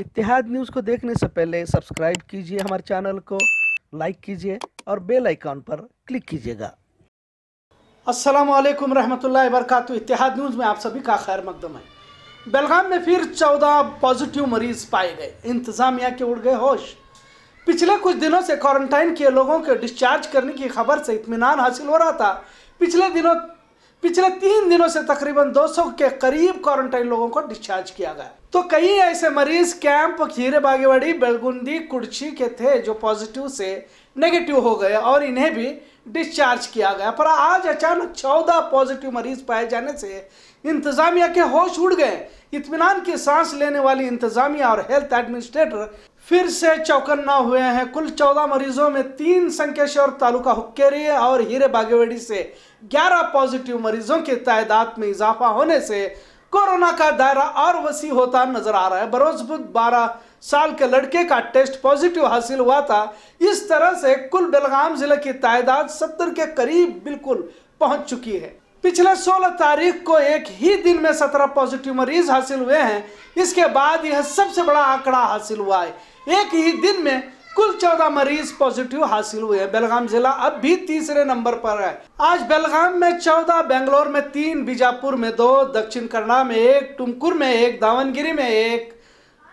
इतिहाद news को देखने से पहले सब्सक्राइब कीजिए हमारे चैनल को, लाइक कीजिए और बेल आइकॉन पर क्लिक कीजिएगा। अस्सलाम वालेकुम रहमतुल्लाहि वबरकातुहू। इतिहाद न्यूज़ में आप सभी का खैर मकदम है। बेलगाम में फिर चौदह पॉजिटिव मरीज़ पाए गए। इंतज़ामिया के उड़ गए होश। पिछले कुछ दिनों से क्वारंटाइन किए लोगों के डिस्चार्ज करने की खबर से इत्मीनान हासिल हो रहा था। पिछले दिनों पिछले तीन दिनों से तकरीबन 200 के करीब क्वारंटाइन लोगों को डिस्चार्ज किया गया। तो कई ऐसे मरीज़ कैंप खीरे, बागेवाड़ी बेलगुंदी कुर्ची के थे जो पॉजिटिव से नेगेटिव हो गए और इन्हें भी डिस्चार्ज किया गया। पर आज अचानक चौदह पॉजिटिव मरीज़ पाए जाने से इंतजामिया के होश उड़ गए। इतमान की सांस लेने वाली इंतजामिया और हेल्थ एडमिनिस्ट्रेटर फिर से चौकन्ना हुए हैं। कुल चौदह मरीजों में तीन संकेश्वर तालुका हुक्केरी और हीरे बागेवाड़ी से ग्यारह पॉजिटिव मरीजों की तादाद में इजाफा होने से कोरोना का दायरा और वसी होता नज़र आ रहा है। बरोजबुद बारह साल के लड़के का टेस्ट पॉजिटिव हासिल हुआ था। इस तरह से कुल बेलगाम ज़िले की तादाद सत्तर के करीब बिल्कुल पहुँच चुकी है। पिछले 16 तारीख को एक ही दिन में 17 पॉजिटिव मरीज़ हासिल हुए हैं। इसके बाद यह सबसे बड़ा आंकड़ा हासिल हुआ है। एक ही दिन में कुल 14 मरीज़ पॉजिटिव हासिल हुए हैं। बेलगाम जिला अब भी तीसरे नंबर पर है। आज बेलगाम में 14 बेंगलोर में तीन, बीजापुर में दो, दक्षिण कन्नड़ा में एक, टुमकुर में एक, दावनगिरी में एक।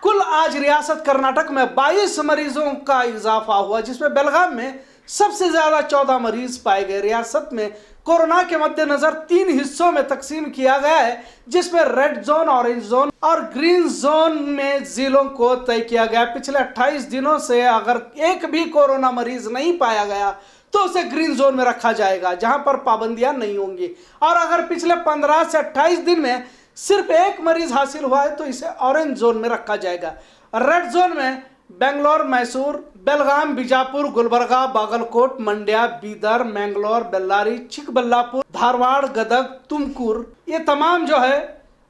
कुल आज रियासत कर्नाटक में 22 मरीजों का इजाफा हुआ, जिसमें बेलगाम में सबसे ज़्यादा 14 मरीज़ पाए गए। रियासत में कोरोना के मद्देनजर तीन हिस्सों में तकसीम किया गया है, जिसमें रेड जोन ऑरेंज जोन और ग्रीन जोन में जिलों को तय किया गया। पिछले 28 दिनों से अगर एक भी कोरोना मरीज़ नहीं पाया गया तो उसे ग्रीन जोन में रखा जाएगा, जहाँ पर पाबंदियाँ नहीं होंगी। और अगर पिछले 15 से 28 दिन में सिर्फ़ एक मरीज़ हासिल हुआ है तो इसे ऑरेंज जोन में रखा जाएगा। रेड जोन में बेंगलोर, मैसूर बेलगाम, बीजापुर, गुलबर्गा, बागलकोट, मंड्या, बीदर, मैंगलोर, बेल्लारी, चिकबल्लापुर, धारवाड़, गदग, तुमकुर, ये तमाम जो है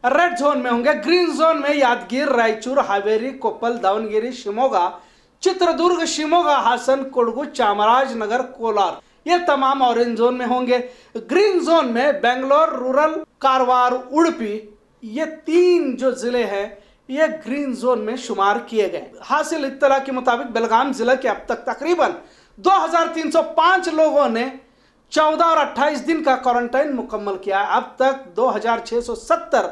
रेड जोन में होंगे। ग्रीन जोन में यादगीर, रायचूर, हावेरी कोपल दावनगिरी, शिमोगा, चित्रदुर्ग, शिमोगा, हासन, कोडगु, चामराजनगर, कोलार, ये तमाम ऑरेंज जोन में होंगे। ग्रीन जोन में बेंगलोर रूरल कारवार, उड़पी, ये तीन जो ज़िले हैं ये ग्रीन जोन में शुमार किए गए। हासिल इतला के मुताबिक बेलगाम जिला के अब तक तकरीबन 2305 लोगों ने 14 और 28 दिन का क्वारंटाइन मुकम्मल किया अब तक 2670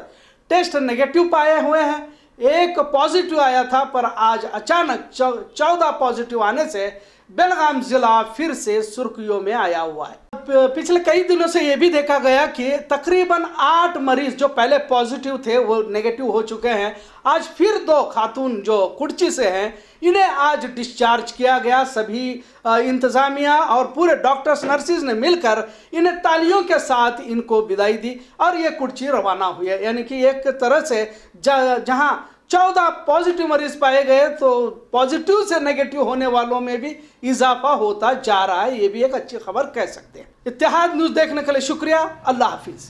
टेस्ट नेगेटिव पाए हुए हैं। एक पॉजिटिव आया था, पर आज अचानक चौदह पॉजिटिव आने से बेलगाम जिला फिर से सुर्खियों में आया हुआ है। पिछले कई दिनों से ये भी देखा गया कि तकरीबन आठ मरीज़ जो पहले पॉजिटिव थे, वो नेगेटिव हो चुके हैं। आज फिर दो खातून जो कुर्ची से हैं, इन्हें आज डिस्चार्ज किया गया। सभी इंतज़ामिया और पूरे डॉक्टर्स नर्सिस ने मिलकर इन्हें तालियों के साथ इनको विदाई दी और ये कुर्ची रवाना हुई है। यानी कि एक तरह से जहाँ चौदह पॉजिटिव मरीज़ पाए गए तो पॉजिटिव से नेगेटिव होने वालों में भी इजाफा होता जा रहा है। ये भी एक अच्छी खबर कह सकते हैं। इतिहाद न्यूज़ देखने के लिए शुक्रिया। अल्लाह हाफिज़।